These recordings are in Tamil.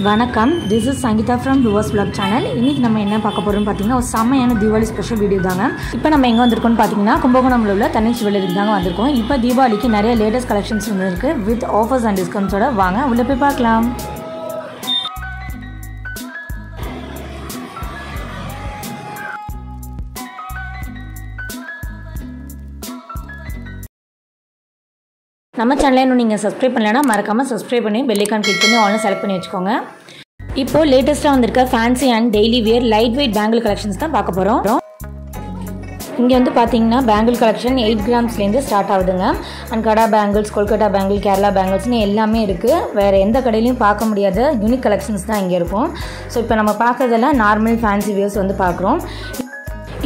ஃப்ரெண்ட்ஸ் வணக்கம். திஸ் இஸ் சங்கீதா ஃப்ரம் டுவர்ஸ் பிளாக் சேனல் இன்றைக்கி நம்ம என்ன பார்க்க போகிறோம்னு பார்த்தீங்கன்னா ஒரு செம்மையான தீபாவளி ஸ்பெஷல் வீடியோ தாங்க. இப்போ நம்ம எங்கே வந்திருக்கோம்னு பார்த்தீங்கன்னா கும்பகோணம்ல உள்ள தனி ஜுவல்லரி தாங்க வந்திருக்கோம். இப்போ தீபாவளிக்கு நிறைய லேட்டஸ்ட் கலெக்ஷன்ஸ் இருக்குது வித் ஆஃபர்ஸ் அண்ட் டிஸ்கவுண்ட்ஸோட வாங்க உள்ளே போய் பார்க்கலாம். நம்ம சேனலை இன்னும் நீங்கள் சப்ஸ்கிரைப் பண்ணலைன்னா மறக்காமல் சப்ஸ்கிரைப் பண்ணி பெல்லைக்கான் கிளிக் பண்ணி ஆன்லைன் செலக்ட் பண்ணி வச்சுக்கோங்க. இப்போ லேட்டஸ்ட்டாக வந்திருக்க fancy and daily wear light weight bangle collections தான் பார்க்க போகிறோம் இங்கே வந்து பார்த்தீங்கன்னா பேங்கிள் கலெக்ஷன் எயிட் கிராம்ஸ்லேருந்து ஸ்டார்ட் ஆகுதுங்க. And kada bangles Kolkata bangle Kerala பேங்கிள்ஸ்னு எல்லாமே இருக்குது வேறு எந்த கடையிலையும் பார்க்க முடியாத யூனிக் கலெக்ஷன்ஸ் தான் இங்கே இருக்கும். ஸோ இப்போ நம்ம பார்க்குறதெல்லாம் நார்மல் ஃபேன்சி வியர்ஸ் வந்து பார்க்குறோம்.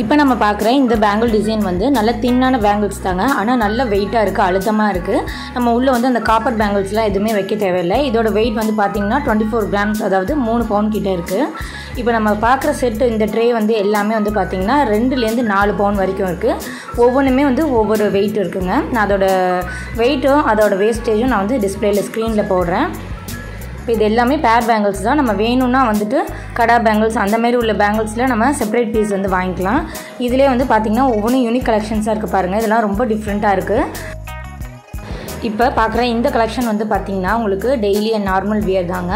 இப்போ நம்ம பார்க்குற இந்த பேங்கிள் டிசைன் வந்து நல்ல தின்னான பேங்கிள்ஸ் தாங்க. ஆனால் நல்ல வெயிட்டாக இருக்குது அழுத்தமாக இருக்குது நம்ம உள்ளே வந்து அந்த காப்பர் பேங்கிள்ஸ்லாம் எதுவுமே வைக்க தேவையில்லை. இதோட வெயிட் வந்து பார்த்திங்கன்னா டுவெண்ட்டி ஃபோர் கிராம்ஸ் அதாவது மூணு பவுன் கிட்டே இருக்குது இப்போ நம்ம பார்க்குற செட்டு இந்த ட்ரே வந்து எல்லாமே வந்து பார்த்திங்கன்னா ரெண்டுலேருந்து நாலு பவுன் வரைக்கும் இருக்குது ஒவ்வொன்றுமே வந்து ஒவ்வொரு வெயிட் இருக்குங்க. நான் அதோட வெயிட்டும் அதோட வேஸ்டேஜும் நான் வந்து டிஸ்பிளேயில் ஸ்க்ரீனில் போடுறேன். இப்போ இது எல்லாமே பேர் பேங்கிள்ஸ் தான். நம்ம வேணும்னா வந்துட்டு கடா பேங்கிள்ஸ் அந்த மாதிரி உள்ள பேங்கிள்ஸில் நம்ம செப்பரேட் பீஸ் வந்து வாங்கிக்கலாம். இதிலே வந்து பார்த்திங்கன்னா ஒவ்வொன்றும் யூனிக் கலெக்ஷன்ஸாக இருக்குது பாருங்கள் இதெல்லாம் ரொம்ப டிஃப்ரெண்ட்டாக இருக்குது இப்போ பார்க்குற இந்த கலெக்ஷன் வந்து பார்த்திங்கன்னா உங்களுக்கு டெய்லி அண்ட் நார்மல் வியர் தாங்க.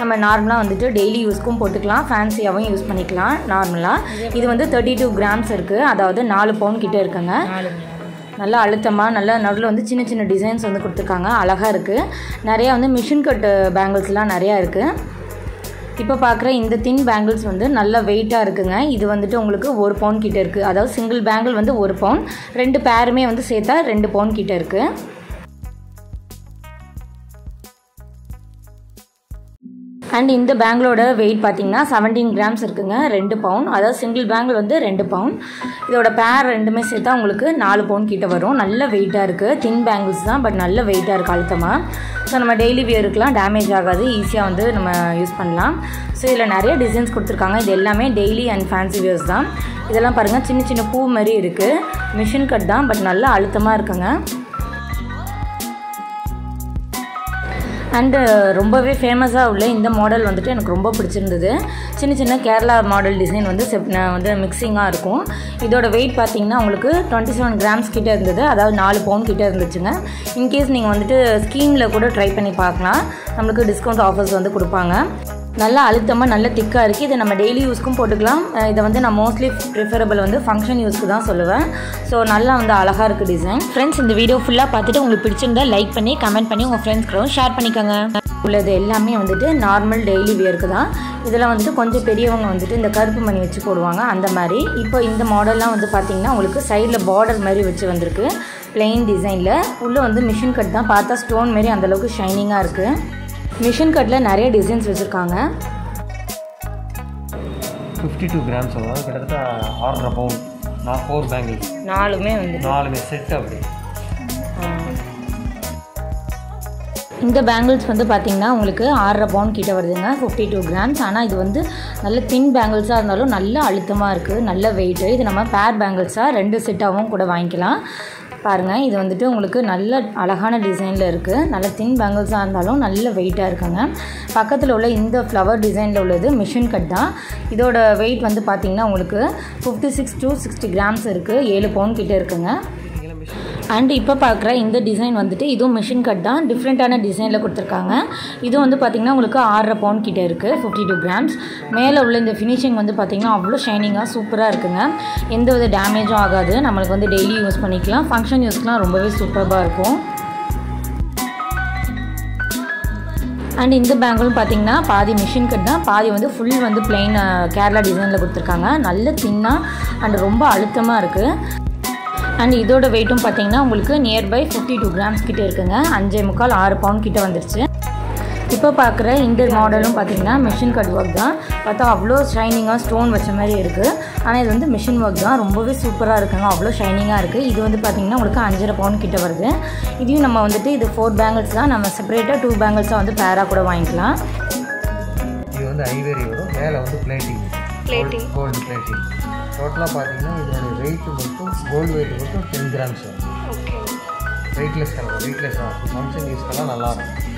நம்ம நார்மலாக வந்துட்டு டெய்லி யூஸ்க்கும் போட்டுக்கலாம். ஃபேன்சியாகவும் யூஸ் பண்ணிக்கலாம் நார்மலாக இது வந்து தேர்ட்டி டூ கிராம்ஸ் இருக்குது அதாவது நாலு பவுன் கிட்டே இருக்குங்க. நல்லா அழுத்தமாக நல்லா நடுவில் வந்து சின்ன சின்ன டிசைன்ஸ் வந்து கொடுத்துருக்காங்க. அழகாக இருக்குது நிறையா வந்து மிஷின் கட்டு பேங்கிள்ஸ்லாம் நிறையா இருக்குது இப்போ பார்க்குற இந்த தின் பேங்கிள்ஸ் வந்து நல்ல வெயிட்டாக இருக்குங்க. இது வந்துட்டு உங்களுக்கு ஒரு பவுன் கிட்டே இருக்குது அதாவது சிங்கிள் பேங்கிள் வந்து ஒரு பவுன் ரெண்டு பேருமே வந்து சேர்த்தா ரெண்டு பவுன் கிட்டே இருக்குது அண்ட் இந்த பேங்கிளோட வெயிட் பார்த்தீங்கன்னா செவன்டீன் கிராம்ஸ் இருக்குங்க. ரெண்டு பவுன் அதாவது சிங்கிள் பேங்கிள் வந்து ரெண்டு பவுன் இதோட பேர் ரெண்டுமே சேர்த்தா உங்களுக்கு நாலு பவுன் கிட்ட வரும். நல்ல வெயிட்டாக இருக்குது தின் பேங்கிள்ஸ் தான் பட் நல்ல வெயிட்டாக இருக்குது அழுத்தமாக ஸோ நம்ம டெய்லி வியருக்குலாம் டேமேஜ் ஆகாது. ஈஸியாக வந்து நம்ம யூஸ் பண்ணலாம். ஸோ இதில் நிறைய டிசைன்ஸ் கொடுத்துருக்காங்க. இது எல்லாமே டெய்லி அண்ட் ஃபேன்சி வியர்ஸ் தான். இதெல்லாம் பாருங்கள் சின்ன சின்ன பூ மாதிரி இருக்குது மிஷின் கட் தான் பட் நல்லா அழுத்தமாக இருக்குங்க. அண்டு uh, ரொம்பவே ஃபேமஸாக உள்ள இந்த மாடல் வந்துட்டு எனக்கு ரொம்ப பிடிச்சிருந்தது. சின்ன சின்ன கேரளா மாடல் டிசைன் வந்து செப் வந்து மிக்சிங்காக இருக்கும். இதோட வெயிட் பார்த்தீங்கன்னா உங்களுக்கு டுவெண்ட்டி செவன் கிராம்ஸ் கிட்டே இருந்தது. அதாவது நாலு பவுன் கிட்டே இருந்துச்சுங்க. இன்கேஸ் நீங்கள் வந்துட்டு ஸ்கீமில் கூட ட்ரை பண்ணி பார்க்கலாம். நம்மளுக்கு டிஸ்கவுண்ட் ஆஃபர்ஸ் வந்து கொடுப்பாங்க. நல்லா அழுத்தமாக நல்ல திக்காக இருக்குது இதை நம்ம டெய்லி யூஸ்க்கும் போட்டுக்கலாம். இதை வந்து நான் மோஸ்ட்லி ப்ரிஃபரபிள் வந்து ஃபங்க்ஷன் யூஸ்க்கு தான் சொல்லுவேன். ஸோ நல்லா வந்து அழகாக இருக்குது டிசைன் ஃப்ரெண்ட்ஸ் இந்த வீடியோ ஃபுல்லாக பார்த்துட்டு உங்களுக்கு பிடிச்சிருந்தா லைக் பண்ணி கமெண்ட் பண்ணி உங்கள் ஃப்ரெண்ட்ஸ்க்கும் ஷேர் பண்ணிக்கோங்க. உள்ளது எல்லாமே வந்துட்டு நார்மல் டெய்லி வியருக்கு தான். இதெல்லாம் வந்துட்டு கொஞ்சம் பெரியவங்க வந்துட்டு இந்த கருப்பு மணி வச்சு போடுவாங்க அந்த மாதிரி. இப்போ இந்த மாடல்லாம் வந்து பார்த்திங்கன்னா உங்களுக்கு சைடில் பார்டர் மாதிரி வச்சு வந்திருக்கு. பிளெயின் டிசைனில் உள்ளே வந்து மிஷின் கட் தான். பார்த்தா ஸ்டோன் மாரி அந்தளவுக்கு ஷைனிங்காக இருக்குது மிஷின் கட்டில் நிறைய டிசைன்ஸ் வச்சுருக்காங்க. ஃபிஃப்டி டூ கிராம்ஸ் அதாவது கிட்டத்தட்ட ஆறரை பவுன். நான் ஃபோர் பேங்கிள்ஸ் நாலுமே வந்து. நாலுமே செட் அப்படி. இந்த பேங்கிள்ஸ் வந்து பார்த்திங்கன்னா உங்களுக்கு ஆறரை பவுன் கிட்ட வருதுங்க ஃபிஃப்டி டூ கிராம்ஸ் ஆனால் இது வந்து நல்ல தின் பேங்கிள்ஸாக இருந்தாலும் நல்ல அழுத்தமாக இருக்குது நல்ல வெயிட்டு இது நம்ம பேர் பேங்கிள்ஸாக ரெண்டு செட்டாகவும் கூட வாங்கிக்கலாம். பாருங்கள் இது வந்துட்டு உங்களுக்கு நல்ல அழகான டிசைனில் இருக்குது நல்ல தின் பேங்கிள்ஸாக இருந்தாலும் நல்ல வெயிட்டாக இருக்குங்க. பக்கத்தில் உள்ள இந்த ஃப்ளவர் டிசைனில் உள்ளது மிஷின் கட் தான். இதோட வெயிட் வந்து பார்த்திங்கன்னா உங்களுக்கு fifty six to sixty grams இருக்குது ஏழு பவுன் கிட்டே இருக்குங்க. அண்ட் இப்போ பார்க்குற இந்த டிசைன் வந்துட்டு இதுவும் மிஷின் கட் தான். டிஃப்ரெண்ட்டான டிசைனில் கொடுத்துருக்காங்க. இதுவும் வந்து பார்த்திங்கன்னா உங்களுக்கு ஆறரை பவுன் கிட்டே இருக்குது ஃபிஃப்டி டூ கிராம்ஸ் மேலே உள்ள இந்த ஃபினிஷிங் வந்து பார்த்திங்கன்னா அவ்வளோ ஷைனிங்காக சூப்பராக இருக்குங்க. எந்த வித டேமேஜும் ஆகாது. நம்மளுக்கு வந்து டெய்லி யூஸ் பண்ணிக்கலாம். ஃபங்க்ஷன் யூஸ்லாம் ரொம்பவே சூப்பராக இருக்கும். அண்ட் இந்த பேங்கிளும் பார்த்தீங்கன்னா பாதி மிஷின் கட் தான். பாதி வந்து ஃபுல் வந்து பிளெயின் கேரளா டிசைனில் கொடுத்துருக்காங்க. நல்ல தின்னாக அண்ட் ரொம்ப அழுத்தமாக இருக்குது அண்ட் இதோட வெயிட்டும் பார்த்தீங்கன்னா உங்களுக்கு நியர்பை ஃபிஃப்டி டூ கிராம்ஸ் கிட்டே இருக்குங்க. அஞ்சே முக்கால் ஆறு பவுண்ட் கிட்ட வந்துருச்சு. இப்போ பார்க்குற இந்த மாடலும் பார்த்தீங்கன்னா மிஷின் கட் ஒர்க் தான். பார்த்தா அவ்வளோ ஷைனிங்காக ஸ்டோன் வச்ச மாதிரி இருக்குது ஆனால் இது வந்து மிஷின் ஒர்க் தான். ரொம்பவே சூப்பராக இருக்குங்க. அவ்வளோ ஷைனிங்காக இருக்குது இது வந்து பார்த்திங்கன்னா உங்களுக்கு அஞ்சரை பவுன் கிட்ட வருது. இதையும் நம்ம வந்துட்டு இது ஃபோர் பேங்கிள்ஸ் தான். நம்ம செப்பரேட்டாக டூ பேங்கிள்ஸாக வந்து பேராக கூட வாங்கிக்கலாம். இது வந்து ஐவேரி வரும். மேலே வந்து பிளேட்டிங் Plating. கோல்டு பிளேட்டிங் டோட்டலாக பார்த்தீங்கன்னா இதோட வெயிட் மட்டும் கோல்டு வெயிட் மட்டும் டென் கிராம்ஸ் வரும் வெயிட்லெஸ் கலர் வெயிட்லெஸ் ஆகும் ஃபங்க்ஷன் யூஸ்க்கெல்லாம் நல்லாயிருக்கும்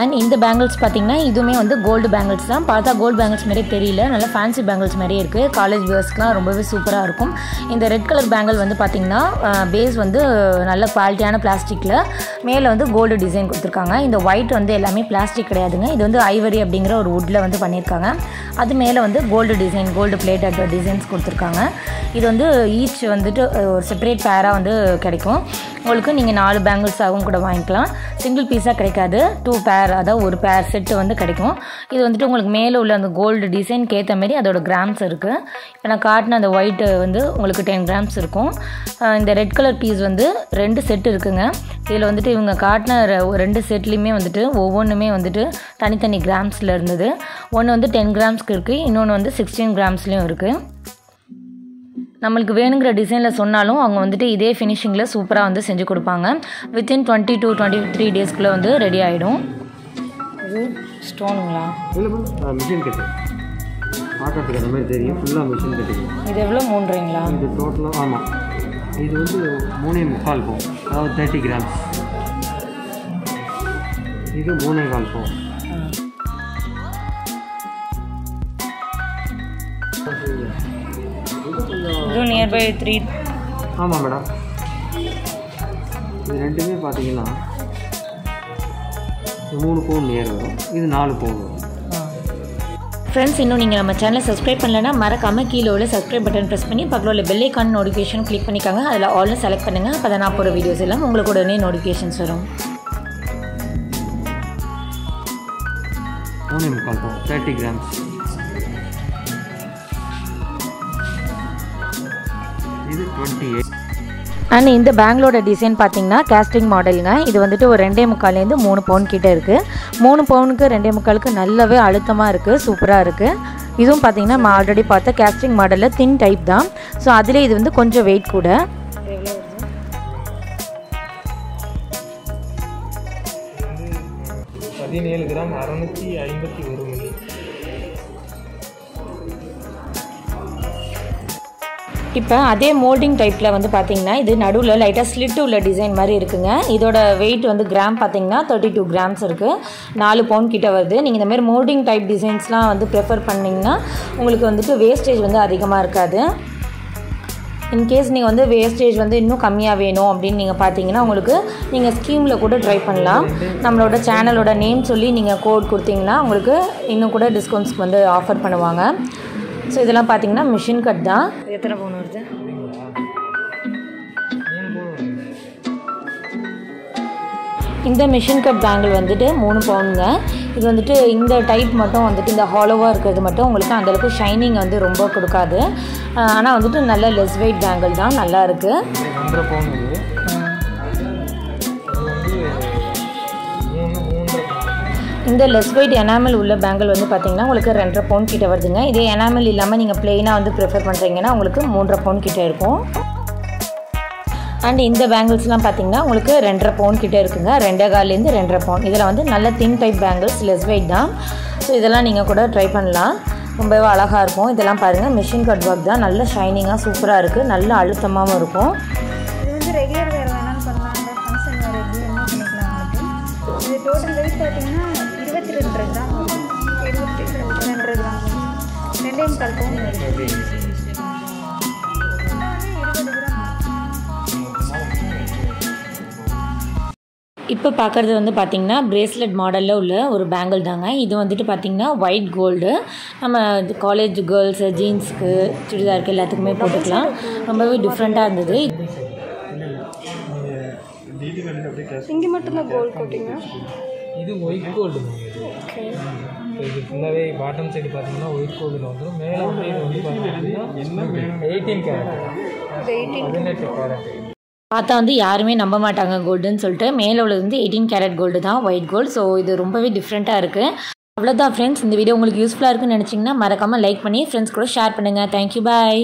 அண்ட் இந்த பேங்கிள்ஸ் பார்த்தீங்கன்னா இதுவுமே வந்து கோல்டு பேங்கிள்ஸ் தான். பார்த்தா கோல்டு பேங்கிள்ஸ் மாதிரியே தெரியல. நல்லா ஃபேன்சி பேங்கிள்ஸ் மாதிரியே இருக்குது காலேஜ் வியர்ஸ்க்குலாம் ரொம்பவே சூப்பராக இருக்கும். இந்த ரெட் கலர் பேங்கிள் வந்து பார்த்திங்கன்னா பேஸ் வந்து நல்ல குவாலிட்டியான பிளாஸ்டிக்கில் மேலே வந்து கோல்டு டிசைன் கொடுத்துருக்காங்க. இந்த ஒயிட் வந்து எல்லாமே பிளாஸ்டிக் கிடையாதுங்க. இது வந்து ஐவரி அப்படிங்கிற ஒரு வுட்டில் வந்து பண்ணியிருக்காங்க. அது மேலே வந்து gold design gold plated designs கொடுத்துருக்காங்க. இது வந்து ஈச் வந்துட்டு ஒரு செப்பரேட் பேராக வந்து கிடைக்கும். உங்களுக்கு நீங்கள் நாலு பேங்கிள்ஸாகவும் கூட வாங்கிக்கலாம். சிங்கிள் பீஸாக கிடைக்காது. டூ பேர் அதாவது ஒரு பேர் செட்டு வந்து கிடைக்கும். இது வந்துட்டு உங்களுக்கு மேலே உள்ள அந்த கோல்டு டிசைனுக்கு ஏற்ற மாரி அதோட கிராம்ஸ் இருக்குது இப்போ நான் காட்டின அந்த ஒயிட்டு வந்து உங்களுக்கு டென் கிராம்ஸ் இருக்கும். இந்த ரெட் கலர் பீஸ் வந்து ரெண்டு செட் இருக்குங்க. இதில் வந்துட்டு இவங்க காட்டின ரெண்டு செட்லேயுமே வந்துட்டு ஒவ்வொன்றுமே வந்துட்டு தனித்தனி கிராம்ஸில் இருந்தது. ஒன்று வந்து டென் கிராம்ஸ்க்கு இருக்குது இன்னொன்று வந்து சிக்ஸ்டீன் கிராம்ஸ்லேயும் இருக்குது நம்மளுக்கு வேணுங்கிற டிசைனில் சொன்னாலும் அவங்க வந்துட்டு இதே ஃபினிஷிங்கில் சூப்பராக வந்து செஞ்சு கொடுப்பாங்க. Within twenty two twenty three டேஸ்க்குள்ளே வந்து ரெடி ஆகிடும் இது ஸ்டோனுங்களா இல்லை மேம் மிஷின் கட்டு பார்க்கறதுக்கு அந்த மாதிரி தெரியும். ஃபுல்லாக மிஷின் கட்டிங்க இது எவ்வளோ மூன்றுங்களா? இது டோட்டலாக ஆமாம் இது வந்து மூணே முக்கால் போகும் அதாவது தேர்ட்டி கிராம்ஸ் இது மூணே கால் போகும் இதுவும் நியர்பை த்ரீ ஆமாம் மேடம் இது ரெண்டுமே பார்த்தீங்கன்னா இது மூணு பவுன் நியர் வரும். இது நாலு பவுன் வரும். ஃப்ரெண்ட்ஸ் இன்னும் நீங்கள் நம்ம சேனலை சப்ஸ்கிரைப் பண்ணலைன்னா மறக்காமல் கீழே உள்ள சப்ஸ்கிரைப் பட்டன் ப்ரெஸ் பண்ணி பக்கத்தில் உள்ள பெல் ஐக்கான் நோட்டிஃபிகேஷன் கிளிக் பண்ணிக்காங்க. அதில் ஆல்னு செலக்ட் பண்ணுங்கள் அப்போ தான் நான் போகிற வீடியோஸ் எல்லாம் உங்களுக்கு உடனே நோட்டிஃபிகேஷன்ஸ் வரும். மூணே முக்கால் போகும் thirty grams twenty eight and இந்த பேங்களோட டிசைன் பார்த்தீங்கன்னா கேஸ்டிங் மாடலுங்க இது வந்துட்டு ஒரு ரெண்டே முக்கால்லேருந்து மூணு பவுன் கிட்ட இருக்குது மூணு பவுனுக்கு ரெண்டே முக்காலுக்கு நல்லாவே அழுத்தமாக இருக்குது சூப்பராக இருக்குது இதுவும் பார்த்தீங்கன்னா நம்ம ஆல்ரெடி பார்த்த கேஸ்டிங் மாடலில் தின் டைப் தான். ஸோ அதிலே இது வந்து கொஞ்சம் வெயிட் கூட. பதினேழு கிராம் அறநூற்றி ஐம்பத்தி ஒரு மில்லி. இப்போ அதே மோல்டிங் டைப்பில் வந்து பார்த்தீங்கன்னா இது நடுவில் லைட்டாக ஸ்லிட்டு உள்ள டிசைன் மாதிரி இருக்குங்க. இதோட வெயிட் வந்து கிராம் பார்த்தீங்கன்னா தேர்ட்டி டூ கிராம்ஸ் இருக்குது நாலு பவுன் கிட்ட வருது. நீங்கள் இந்த மாதிரி மோல்டிங் டைப் டிசைன்ஸ்லாம் வந்து ப்ரிஃபர் பண்ணிங்கன்னா உங்களுக்கு வந்துட்டு வேஸ்டேஜ் வந்து அதிகமாக இருக்காது. இன்கேஸ் நீங்கள் வந்து வேஸ்டேஜ் வந்து இன்னும் கம்மியாக வேணும் அப்படின்னு நீங்கள் பார்த்தீங்கன்னா உங்களுக்கு நீங்கள் ஸ்கீமில் கூட ட்ரை பண்ணலாம். நம்மளோட சேனலோட நேம் சொல்லி நீங்கள் கோட் கொடுத்தீங்கன்னா உங்களுக்கு இன்னும் கூட டிஸ்கவுண்ட்ஸ்க்கு வந்து ஆஃபர் பண்ணுவாங்க. ஸோ இதெல்லாம் பார்த்தீங்கன்னா மிஷின் கட் தான். எத்தனை பவுன் வருது? இந்த மிஷின் கட் பேங்கிள் வந்துட்டு மூணு பவுனுங்க இது வந்துட்டு இந்த டைப் மட்டும் வந்துட்டு இந்த ஹாலோவாக இருக்கிறது மட்டும் உங்களுக்கு அந்தளவுக்கு ஷைனிங் வந்து ரொம்ப கொடுக்காது. ஆனால் வந்துட்டு நல்ல லெஸ் வெயிட் பேங்கிள் தான் நல்லா இருக்குது இந்த லெஸ் வெயிட் எனாமல் உள்ள பேங்கிள் வந்து பார்த்தீங்கன்னா உங்களுக்கு ரெண்டரை பவுன் கிட்ட வருதுங்க. இதே எனாமல் இல்லாமல் நீங்கள் பிளெயினாக வந்து ப்ரிஃபர் பண்ணுறீங்கன்னா உங்களுக்கு மூன்றரை பவுன் கிட்ட இருக்கும். அண்ட் இந்த பேங்கிள்ஸ்லாம் பார்த்தீங்கன்னா உங்களுக்கு ரெண்டரை பவுன் கிட்ட இருக்குங்க. ரெண்டே கால்லேருந்து ரெண்டரை பவுன் இதில் வந்து நல்ல thin type bangles less weight தான். ஸோ இதெல்லாம் நீங்கள் கூட ட்ரை பண்ணலாம். ரொம்பவே அழகாக இருக்கும். இதெல்லாம் பாருங்கள் மிஷின் கட் ஒர்க் தான். நல்ல ஷைனிங்காக சூப்பராக இருக்குது நல்ல அழுத்தமாகவும் இருக்கும். கிராம் இப்போ பார்க்குறது வந்து பார்த்திங்கன்னா பிரேஸ்லெட் மாடலில் உள்ள ஒரு பேங்கிள் தாங்க. இது வந்துட்டு பார்த்திங்கன்னா ஒயிட் கோல்டு நம்ம காலேஜ் கேர்ள்ஸு ஜீன்ஸுக்கு சுடிதாருக்கு எல்லாத்துக்குமே போட்டுக்கலாம். ரொம்பவே டிஃப்ரெண்ட்டாக இருந்தது. இங்கே மட்டும்தான் கோல்ட் கோட்டிங்க இது ஒயிட் கோல்டு இப்போ இது ஃபுல்லாகவே பாட்டம் சைடு பார்த்தீங்கன்னா உயிர்கோவில் வந்துடும் மேலே வந்து இது வந்து பார்த்தீங்கன்னா எயிட்டீன் கேரட் பதினெட்டு கேரட் பார்த்தா வந்து யாருமே நம்ப மாட்டாங்க கோல்டுன்னு சொல்லிட்டு. மேலே உள்ளது வந்து எயிட்டீன் கேரட் கோல்டு தான் ஒயிட் கோல்டு ஸோ இது ரொம்பவே டிஃப்ரெண்ட்டாக இருக்குது அவ்வளோதான் ஃப்ரெண்ட்ஸ் இந்த வீடியோ உங்களுக்கு யூஸ்ஃபுல்லாக இருக்குன்னு நினச்சிங்கன்னா மறக்காமல் லைக் பண்ணி ஃப்ரெண்ட்ஸ் கூட ஷேர் பண்ணுங்கள் தேங்க்யூ பாய்